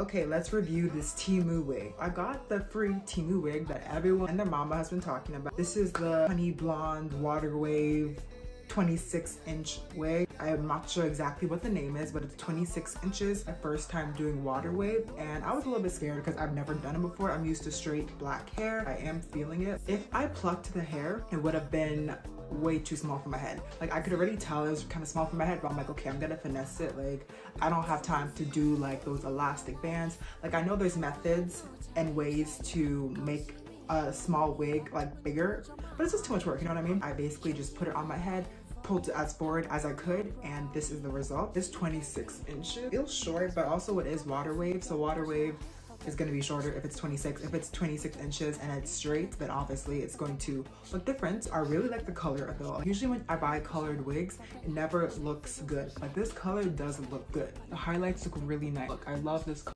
Okay, let's review this Temu wig. I got the free Temu wig that everyone and their mama has been talking about. This is the honey blonde water wave 26 inch wig. I am not sure exactly what the name is, but it's 26 inches. My first time doing water wave and I was a little bit scared because I've never done it before. I'm used to straight black hair. I am feeling it. If I plucked the hair, it would have been way too small for my head. Like I could already tell it was kind of small for my head, but I'm like, okay, I'm gonna finesse it. Like I don't have time to do like those elastic bands. Like I know there's methods and ways to make a small wig like bigger, but it's just too much work, you know what I mean? I basically just put it on my head, pulled it as forward as I could and this is the result. It's 26 inches. Feels short but also it is water wave so water wave is going to be shorter if it's 26. If it's 26 inches and it's straight, then obviously it's going to look different. I really like the color though. Usually when I buy colored wigs, it never looks good. But this color does look good. The highlights look really nice. Look, I love this color.